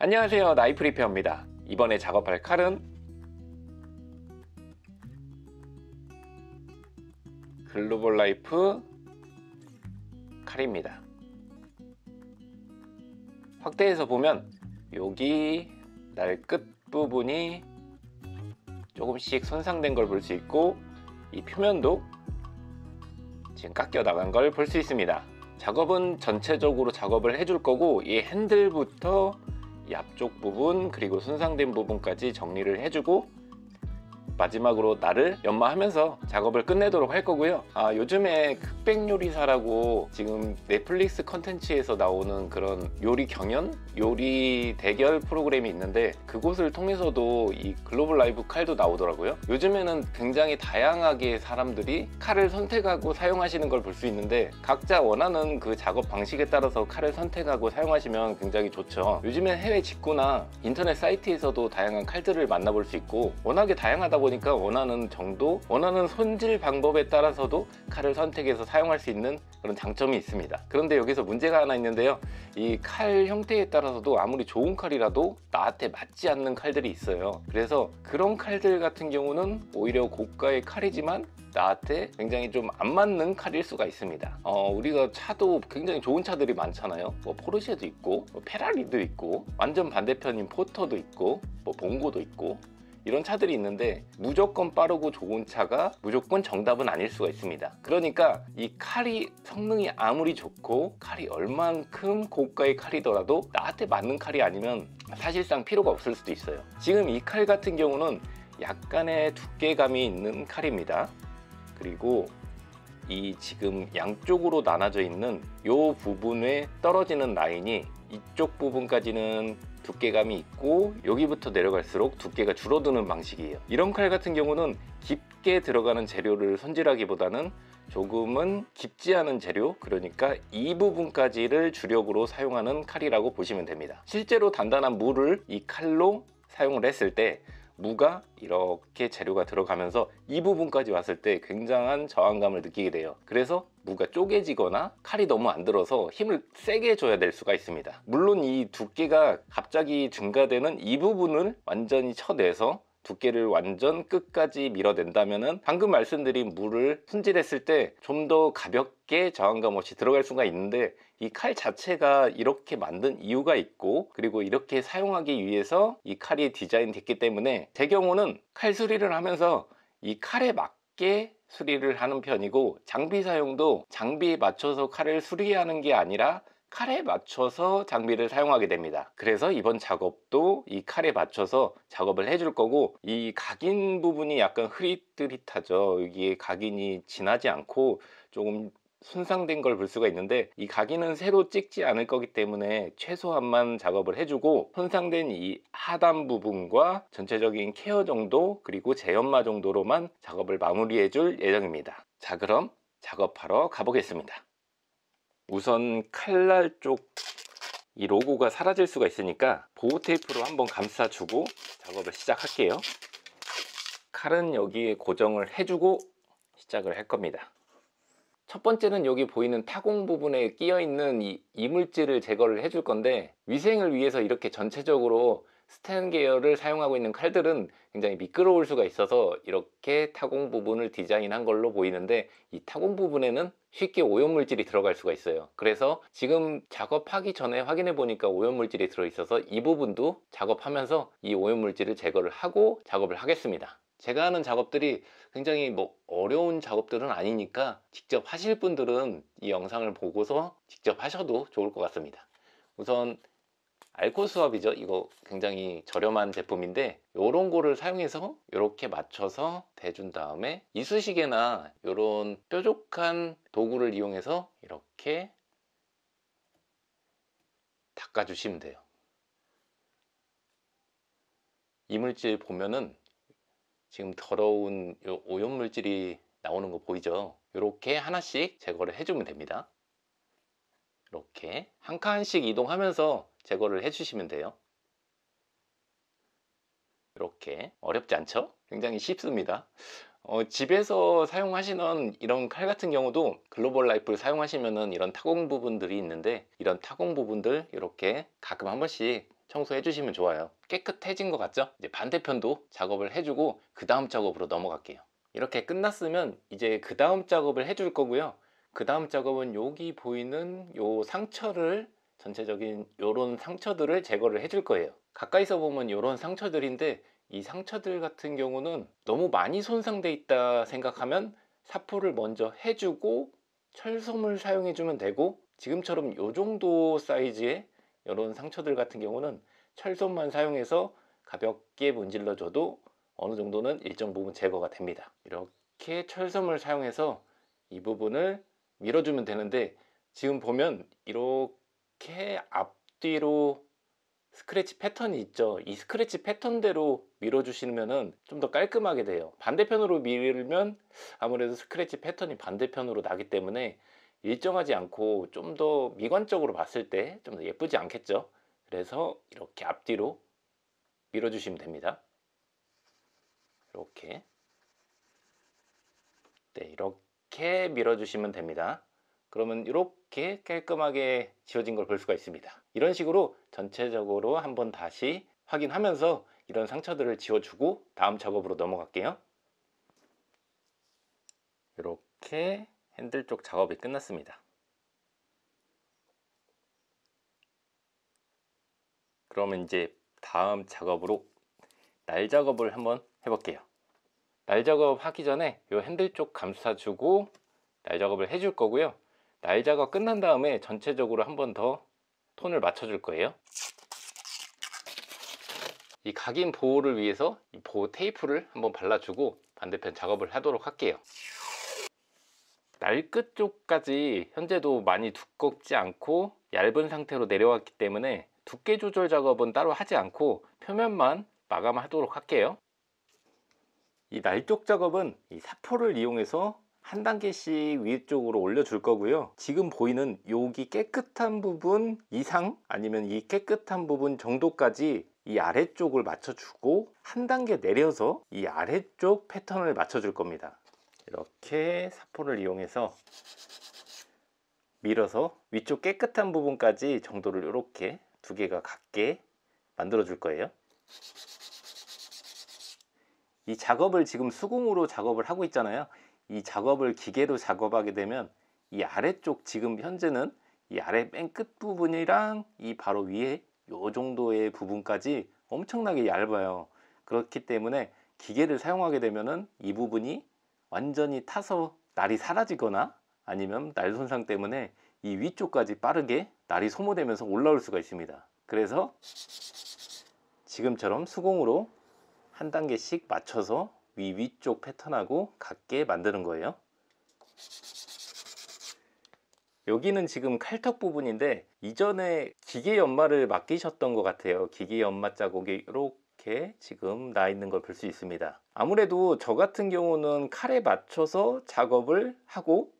안녕하세요. 나이프 repair입니다. 이번에 작업할 칼은 글로벌 나이프 칼입니다. 확대해서 보면 여기 날 끝 부분이 조금씩 손상된 걸 볼 수 있고 이 표면도 지금 깎여 나간 걸 볼 수 있습니다. 작업은 전체적으로 작업을 해줄 거고 이 핸들부터 이 앞쪽 부분 그리고 손상된 부분까지 정리를 해주고 마지막으로 나를 연마하면서 작업을 끝내도록 할 거고요 아 요즘에 흑백 요리사라고 지금 넷플릭스 컨텐츠에서 나오는 그런 요리 경연? 요리 대결 프로그램이 있는데 그곳을 통해서도 이 글로벌 라이브 칼도 나오더라고요 요즘에는 굉장히 다양하게 사람들이 칼을 선택하고 사용하시는 걸 볼 수 있는데 각자 원하는 그 작업 방식에 따라서 칼을 선택하고 사용하시면 굉장히 좋죠 요즘에 해외 직구나 인터넷 사이트에서도 다양한 칼들을 만나볼 수 있고 워낙에 다양하다 보니까 원하는 정도 원하는 손질 방법에 따라서도 칼을 선택해서 사용할 수 있는 그런 장점이 있습니다. 그런데 여기서 문제가 하나 있는데요. 이 칼 형태에 따라서도 아무리 좋은 칼이라도 나한테 맞지 않는 칼들이 있어요. 그래서 그런 칼들 같은 경우는 오히려 고가의 칼이지만 나한테 굉장히 좀 안 맞는 칼일 수가 있습니다. 어, 우리가 차도 굉장히 좋은 차들이 많잖아요. 뭐 포르쉐도 있고 뭐 페라리도 있고 완전 반대편인 포터도 있고 뭐 봉고도 있고 이런 차들이 있는데 무조건 빠르고 좋은 차가 무조건 정답은 아닐 수가 있습니다. 그러니까 이 칼이 성능이 아무리 좋고 칼이 얼만큼 고가의 칼이더라도 나한테 맞는 칼이 아니면 사실상 필요가 없을 수도 있어요. 지금 이 칼 같은 경우는 약간의 두께감이 있는 칼입니다. 그리고 이 지금 양쪽으로 나눠져 있는 이 부분에 떨어지는 라인이 이쪽 부분까지는 두께감이 있고 여기부터 내려갈수록 두께가 줄어드는 방식이에요. 이런 칼 같은 경우는 깊게 들어가는 재료를 손질하기보다는 조금은 깊지 않은 재료 그러니까 이 부분까지를 주력으로 사용하는 칼이라고 보시면 됩니다. 실제로 단단한 물을 이 칼로 사용을 했을 때 무가 이렇게 재료가 들어가면서 이 부분까지 왔을 때 굉장한 저항감을 느끼게 돼요. 그래서 무가 쪼개지거나 칼이 너무 안 들어서 힘을 세게 줘야 될 수가 있습니다. 물론 이 두께가 갑자기 증가되는 이 부분을 완전히 쳐내서 두께를 완전 끝까지 밀어낸다면 방금 말씀드린 물을 손질했을 때 좀 더 가볍게 저항감 없이 들어갈 수가 있는데 이 칼 자체가 이렇게 만든 이유가 있고 그리고 이렇게 사용하기 위해서 이 칼이 디자인 됐기 때문에 제 경우는 칼 수리를 하면서 이 칼에 맞게 수리를 하는 편이고 장비 사용도 장비에 맞춰서 칼을 수리하는 게 아니라 칼에 맞춰서 장비를 사용하게 됩니다. 그래서 이번 작업도 이 칼에 맞춰서 작업을 해줄 거고 이 각인 부분이 약간 흐릿흐릿하죠. 여기에 각인이 진하지 않고 조금 손상된 걸 볼 수가 있는데 이 각인은 새로 찍지 않을 거기 때문에 최소한만 작업을 해주고 손상된 이 하단 부분과 전체적인 케어 정도 그리고 재연마 정도로만 작업을 마무리해 줄 예정입니다. 자 그럼 작업하러 가보겠습니다 우선 칼날 쪽 이 로고가 사라질 수가 있으니까 보호 테이프로 한번 감싸주고 작업을 시작할게요. 칼은 여기에 고정을 해주고 시작을 할 겁니다. 첫 번째는 여기 보이는 타공 부분에 끼어 있는 이 이물질을 제거를 해줄 건데 위생을 위해서 이렇게 전체적으로 스텐 계열을 사용하고 있는 칼들은 굉장히 미끄러울 수가 있어서 이렇게 타공 부분을 디자인한 걸로 보이는데 이 타공 부분에는 쉽게 오염물질이 들어갈 수가 있어요. 그래서 지금 작업하기 전에 확인해 보니까 오염물질이 들어 있어서 이 부분도 작업하면서 이 오염물질을 제거를 하고 작업을 하겠습니다. 제가 하는 작업들이 굉장히 뭐 어려운 작업들은 아니니까 직접 하실 분들은 이 영상을 보고서 직접 하셔도 좋을 것 같습니다. 우선 알코 수압이죠. 이거 굉장히 저렴한 제품인데 이런 거를 사용해서 이렇게 맞춰서 대준 다음에 이쑤시개나 이런 뾰족한 도구를 이용해서 이렇게 닦아 주시면 돼요. 이물질 보면은 지금 더러운 오염물질이 나오는 거 보이죠? 이렇게 하나씩 제거를 해주면 됩니다. 이렇게 한 칸씩 이동하면서 제거를 해주시면 돼요. 이렇게. 어렵지 않죠? 굉장히 쉽습니다. 어, 집에서 사용하시는 이런 칼 같은 경우도 글로벌 나이프를 사용하시면 이런 타공 부분들이 있는데 이런 타공 부분들 이렇게 가끔 한 번씩 청소해 주시면 좋아요. 깨끗해진 것 같죠? 이제 반대편도 작업을 해주고 그 다음 작업으로 넘어갈게요. 이렇게 끝났으면 이제 그 다음 작업을 해줄 거고요. 그 다음 작업은 여기 보이는 요 상처를 전체적인 요런 상처들을 제거를 해줄 거예요. 가까이서 보면 요런 상처들인데 이 상처들 같은 경우는 너무 많이 손상돼 있다 생각하면 사포를 먼저 해주고 철솜을 사용해 주면 되고 지금처럼 요 정도 사이즈의 이런 상처들 같은 경우는 철솜만 사용해서 가볍게 문질러 줘도 어느 정도는 일정 부분 제거가 됩니다. 이렇게 철솜을 사용해서 이 부분을 밀어주면 되는데 지금 보면 이렇게 앞뒤로 스크래치 패턴이 있죠. 이 스크래치 패턴대로 밀어주시면 좀더 깔끔하게 돼요. 반대편으로 밀면 아무래도 스크래치 패턴이 반대편으로 나기 때문에 일정하지 않고 좀 더 미관적으로 봤을 때 좀 더 예쁘지 않겠죠? 그래서 이렇게 앞뒤로 밀어주시면 됩니다. 이렇게. 네 이렇게 밀어주시면 됩니다. 그러면 이렇게 깔끔하게 지워진 걸 볼 수가 있습니다. 이런 식으로 전체적으로 한번 다시 확인하면서 이런 상처들을 지워주고 다음 작업으로 넘어갈게요. 이렇게 핸들 쪽 작업이 끝났습니다. 그러면 이제 다음 작업으로 날 작업을 한번 해볼게요. 날 작업 하기 전에 이 핸들 쪽 감싸주고 날 작업을 해줄 거고요 날 작업 끝난 다음에 전체적으로 한 번 더 톤을 맞춰 줄 거예요. 이 각인 보호를 위해서 이 보호 테이프를 한번 발라주고 반대편 작업을 하도록 할게요. 날 끝 쪽까지 현재도 많이 두껍지 않고 얇은 상태로 내려왔기 때문에 두께 조절 작업은 따로 하지 않고 표면만 마감하도록 할게요. 이 날쪽 작업은 이 사포를 이용해서 한 단계씩 위쪽으로 올려줄 거고요. 지금 보이는 여기 깨끗한 부분 이상 아니면 이 깨끗한 부분 정도까지 이 아래쪽을 맞춰주고 한 단계 내려서 이 아래쪽 패턴을 맞춰줄 겁니다. 이렇게 사포를 이용해서 밀어서 위쪽 깨끗한 부분까지 정도를 이렇게 두 개가 같게 만들어 줄 거예요. 이 작업을 지금 수공으로 작업을 하고 있잖아요 이 작업을 기계로 작업하게 되면 이 아래쪽 지금 현재는 이 아래 맨 끝 부분이랑 이 바로 위에 요 정도의 부분까지 엄청나게 얇아요. 그렇기 때문에 기계를 사용하게 되면은 이 부분이 완전히 타서 날이 사라지거나 아니면 날 손상 때문에 이 위쪽까지 빠르게 날이 소모되면서 올라올 수가 있습니다. 그래서 지금처럼 수공으로 한 단계씩 맞춰서 위 위쪽 패턴하고 같게 만드는 거예요. 여기는 지금 칼턱 부분인데 이전에 기계 연마를 맡기셨던 것 같아요. 기계 연마 자국이 이렇게 지금 나 있는 걸 볼 수 있습니다. 아무래도 저 같은 경우는 칼에 맞춰서 작업을 하고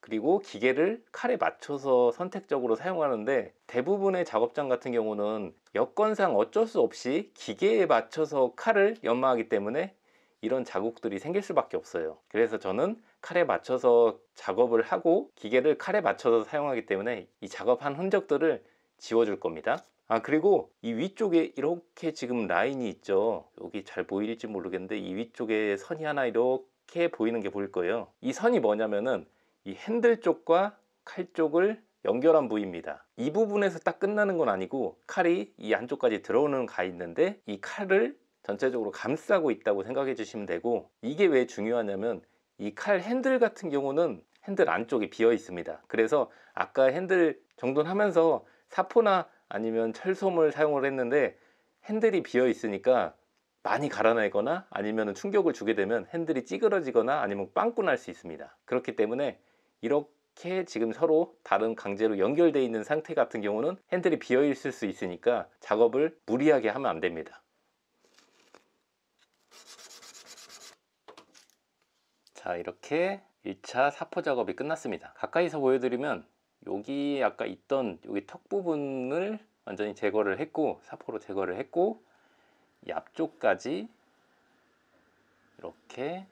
그리고 기계를 칼에 맞춰서 선택적으로 사용하는데 대부분의 작업장 같은 경우는 여건상 어쩔 수 없이 기계에 맞춰서 칼을 연마하기 때문에 이런 자국들이 생길 수밖에 없어요. 그래서 저는 칼에 맞춰서 작업을 하고 기계를 칼에 맞춰서 사용하기 때문에 이 작업한 흔적들을 지워줄 겁니다. 아 그리고 이 위쪽에 이렇게 지금 라인이 있죠. 여기 잘 보일지 모르겠는데 이 위쪽에 선이 하나 이렇게 보이는 게 보일 거예요. 이 선이 뭐냐면은 이 핸들 쪽과 칼 쪽을 연결한 부위입니다. 이 부분에서 딱 끝나는 건 아니고 칼이 이 안쪽까지 들어오는 가 있는데 이 칼을 전체적으로 감싸고 있다고 생각해 주시면 되고 이게 왜 중요하냐면 이 칼 핸들 같은 경우는 핸들 안쪽이 비어 있습니다. 그래서 아까 핸들 정돈하면서 사포나 아니면 철솜을 사용을 했는데 핸들이 비어 있으니까 많이 갈아내거나 아니면 충격을 주게 되면 핸들이 찌그러지거나 아니면 빵꾸 날 수 있습니다. 그렇기 때문에 이렇게 지금 서로 다른 강제로 연결되어 있는 상태 같은 경우는 핸들이 비어 있을 수 있으니까 작업을 무리하게 하면 안 됩니다 자 이렇게 1차 사포 작업이 끝났습니다 가까이서 보여드리면 여기 아까 있던 여기 턱 부분을 완전히 제거를 했고 사포로 제거를 했고 이 앞쪽까지 이렇게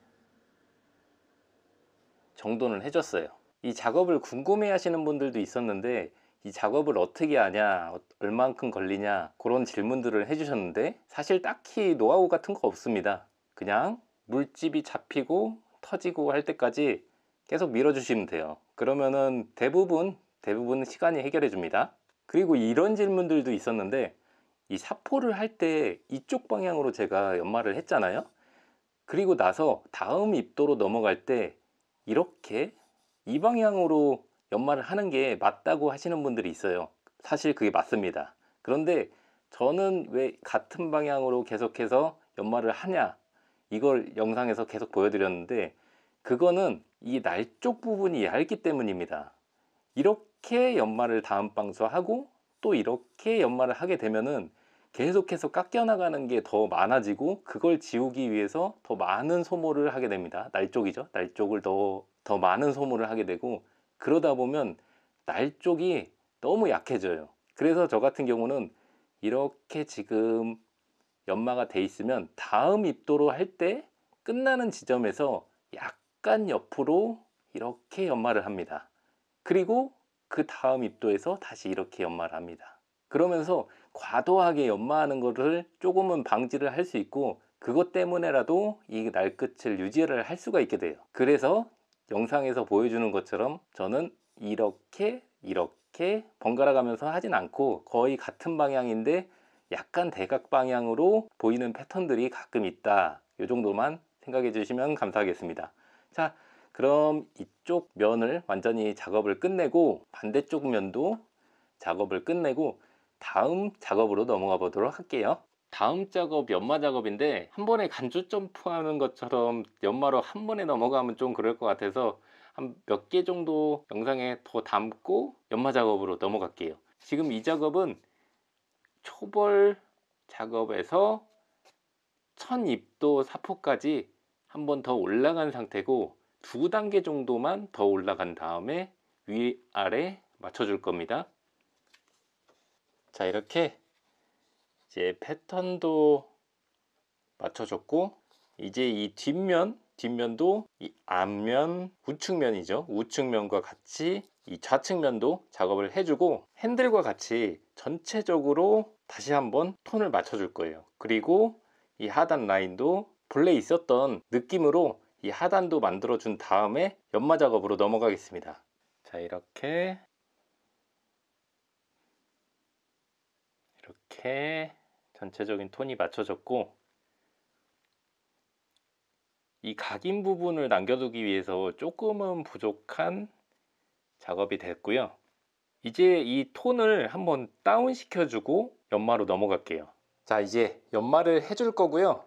정돈을 해줬어요 이 작업을 궁금해 하시는 분들도 있었는데 이 작업을 어떻게 하냐, 얼만큼 걸리냐 그런 질문들을 해주셨는데 사실 딱히 노하우 같은 거 없습니다. 그냥 물집이 잡히고 터지고 할 때까지 계속 밀어주시면 돼요. 그러면은 대부분 대부분 시간이 해결해 줍니다. 그리고 이런 질문들도 있었는데 이 사포를 할 때 이쪽 방향으로 제가 연마를 했잖아요. 그리고 나서 다음 입도로 넘어갈 때 이렇게 이 방향으로 연마를 하는 게 맞다고 하시는 분들이 있어요. 사실 그게 맞습니다. 그런데 저는 왜 같은 방향으로 계속해서 연마를 하냐 이걸 영상에서 계속 보여드렸는데 그거는 이 날쪽 부분이 얇기 때문입니다. 이렇게 연마를 다음 방수하고 또 이렇게 연마를 하게 되면은 계속해서 깎여 나가는 게 더 많아지고 그걸 지우기 위해서 더 많은 소모를 하게 됩니다. 날 쪽이죠. 날 쪽을 더, 더 많은 소모를 하게 되고 그러다 보면 날 쪽이 너무 약해져요. 그래서 저 같은 경우는 이렇게 지금 연마가 돼 있으면 다음 입도로 할 때 끝나는 지점에서 약간 옆으로 이렇게 연마를 합니다. 그리고 그 다음 입도에서 다시 이렇게 연마를 합니다. 그러면서 과도하게 연마하는 것을 조금은 방지를 할 수 있고 그것 때문에라도 이 날끝을 유지를 할 수가 있게 돼요. 그래서 영상에서 보여주는 것처럼 저는 이렇게 이렇게 번갈아 가면서 하진 않고 거의 같은 방향인데 약간 대각 방향으로 보이는 패턴들이 가끔 있다. 이 정도만 생각해 주시면 감사하겠습니다. 자, 그럼 이쪽 면을 완전히 작업을 끝내고 반대쪽 면도 작업을 끝내고 다음 작업으로 넘어가 보도록 할게요. 다음 작업 연마 작업인데 한 번에 간주 점프하는 것처럼 연마로 한 번에 넘어가면 좀 그럴 것 같아서 한 몇 개 정도 영상에 더 담고 연마 작업으로 넘어갈게요. 지금 이 작업은 초벌 작업에서 천 입도 사포까지 한 번 더 올라간 상태고 두 단계 정도만 더 올라간 다음에 위아래 맞춰줄 겁니다. 자 이렇게 이제 패턴도 맞춰줬고 이제 이 뒷면 뒷면도 이 앞면 우측면이죠. 우측면과 같이 이 좌측면도 작업을 해주고 핸들과 같이 전체적으로 다시 한번 톤을 맞춰줄 거예요. 그리고 이 하단 라인도 본래 있었던 느낌으로 이 하단도 만들어 준 다음에 연마 작업으로 넘어가겠습니다. 자 이렇게. 이렇게 전체적인 톤이 맞춰졌고 이 각인 부분을 남겨두기 위해서 조금은 부족한 작업이 됐고요. 이제 이 톤을 한번 다운 시켜주고 연마로 넘어갈게요. 자 이제 연마를 해줄 거고요.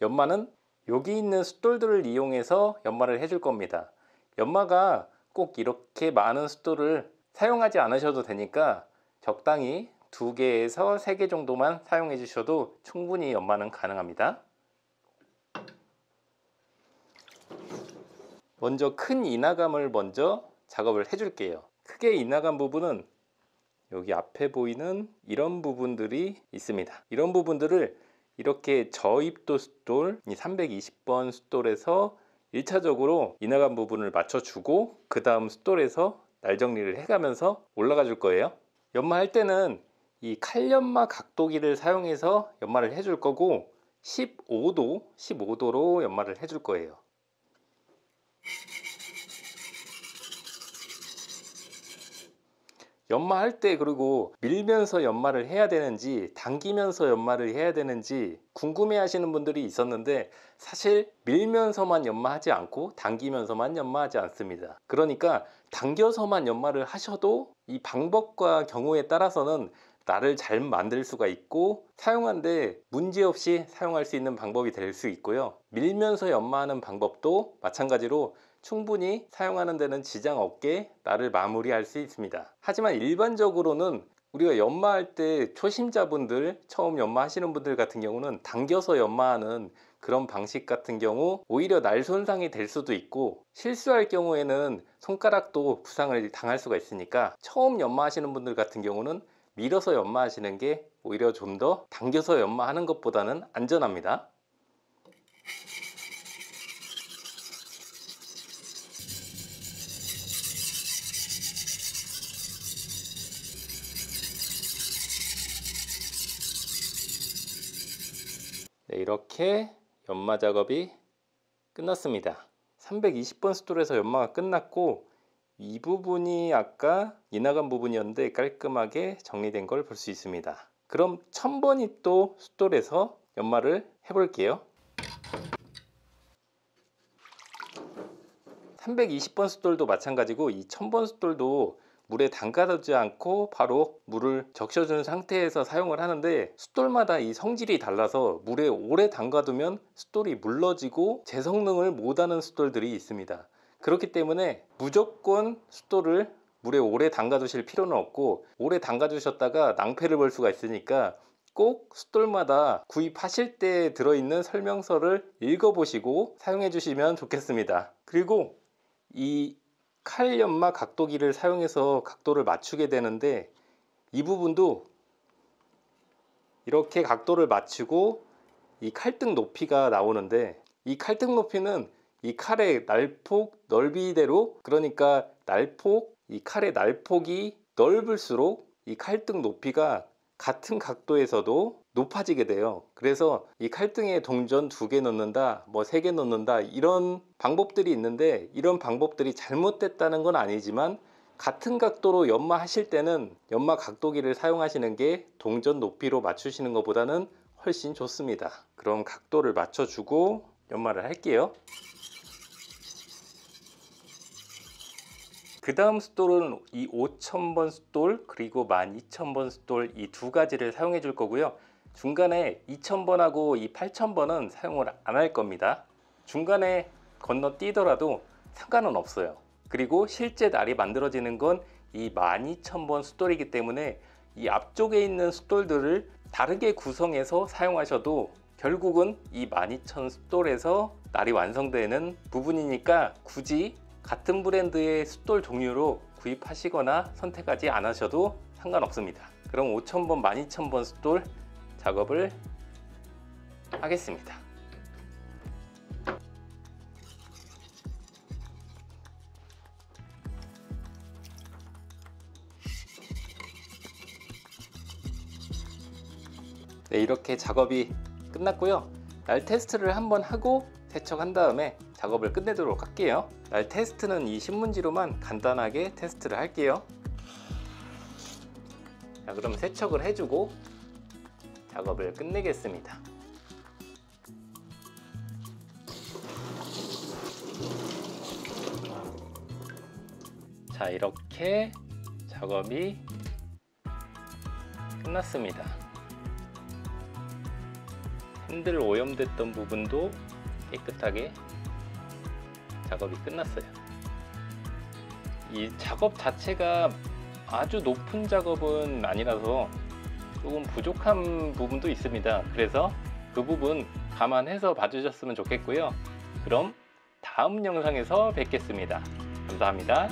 연마는 여기 있는 숫돌들을 이용해서 연마를 해줄 겁니다. 연마가 꼭 이렇게 많은 숫돌을 사용하지 않으셔도 되니까 적당히 두 개에서 세개 정도만 사용해 주셔도 충분히 연마는 가능합니다. 먼저 큰 인화감을 먼저 작업을 해 줄게요. 크게 인화감 부분은 여기 앞에 보이는 이런 부분들이 있습니다. 이런 부분들을 이렇게 저입도 숫돌 320번 숫돌에서 1차적으로 인화감 부분을 맞춰주고 그 다음 숫돌에서 날 정리를 해가면서 올라가 줄 거예요. 연마할 때는 이 칼연마 각도기를 사용해서 연마를 해줄 거고 15도 15도로 연마를 해줄 거예요 연마할 때 그리고 밀면서 연마를 해야 되는지 당기면서 연마를 해야 되는지 궁금해 하시는 분들이 있었는데 사실 밀면서만 연마하지 않고 당기면서만 연마하지 않습니다. 그러니까 당겨서만 연마를 하셔도 이 방법과 경우에 따라서는 나를 잘 만들 수가 있고 사용하는데 문제없이 사용할 수 있는 방법이 될 수 있고요. 밀면서 연마하는 방법도 마찬가지로 충분히 사용하는 데는 지장 없게 나를 마무리할 수 있습니다. 하지만 일반적으로는 우리가 연마할 때 초심자분들 처음 연마하시는 분들 같은 경우는 당겨서 연마하는 그런 방식 같은 경우 오히려 날 손상이 될 수도 있고 실수할 경우에는 손가락도 부상을 당할 수가 있으니까 처음 연마하시는 분들 같은 경우는 밀어서 연마하시는 게 오히려 좀 더 당겨서 연마하는 것보다는 안전합니다. 네, 이렇게 연마 작업이 끝났습니다. 320번 스톨에서 연마가 끝났고 이 부분이 아까 이나간 부분이었는데 깔끔하게 정리된 걸 볼 수 있습니다. 그럼 1000번이 또 숫돌에서 연마를 해볼게요. 320번 숫돌도 마찬가지고 이 1000번 숫돌도 물에 담가두지 않고 바로 물을 적셔준 상태에서 사용을 하는데 숫돌마다 이 성질이 달라서 물에 오래 담가두면 숫돌이 물러지고 재성능을 못하는 숫돌들이 있습니다. 그렇기 때문에 무조건 숫돌을 물에 오래 담가 두실 필요는 없고 오래 담가 두셨다가 낭패를 볼 수가 있으니까 꼭 숫돌마다 구입하실 때 들어있는 설명서를 읽어보시고 사용해 주시면 좋겠습니다. 그리고 이 칼 연마 각도기를 사용해서 각도를 맞추게 되는데 이 부분도 이렇게 각도를 맞추고 이 칼등 높이가 나오는데 이 칼등 높이는 이 칼의 날폭 넓이대로 그러니까 날폭 이 칼의 날폭이 넓을수록 이 칼등 높이가 같은 각도에서도 높아지게 돼요. 그래서 이 칼등에 동전 두 개 넣는다, 뭐 세 개 넣는다 이런 방법들이 있는데 이런 방법들이 잘못됐다는 건 아니지만 같은 각도로 연마 하실 때는 연마 각도기를 사용하시는 게 동전 높이로 맞추시는 것보다는 훨씬 좋습니다. 그럼 각도를 맞춰주고 연마를 할게요. 그 다음 숫돌은 이 5000번 숫돌 그리고 12000번 숫돌 이 두 가지를 사용해 줄 거고요. 중간에 2000번하고 이 8000번은 사용을 안 할 겁니다. 중간에 건너뛰더라도 상관은 없어요. 그리고 실제 날이 만들어지는 건 이 12000번 숫돌이기 때문에 이 앞쪽에 있는 숫돌들을 다르게 구성해서 사용하셔도 결국은 이 12000 숫돌에서 날이 완성되는 부분이니까 굳이 같은 브랜드의 숫돌 종류로 구입하시거나 선택하지 않으셔도 상관없습니다. 그럼 5000번, 12000번 숫돌 작업을 하겠습니다. 네, 이렇게 작업이 끝났고요. 날 테스트를 한번 하고 세척한 다음에 작업을 끝내도록 할게요. 날 테스트는 이 신문지로만 간단하게 테스트를 할게요. 자, 그럼 세척을 해주고 작업을 끝내겠습니다. 자, 이렇게 작업이 끝났습니다. 핸들 오염됐던 부분도 깨끗하게 작업이 끝났어요. 이 작업 자체가 아주 높은 작업은 아니라서 조금 부족한 부분도 있습니다. 그래서 그 부분 감안해서 봐주셨으면 좋겠고요. 그럼 다음 영상에서 뵙겠습니다. 감사합니다.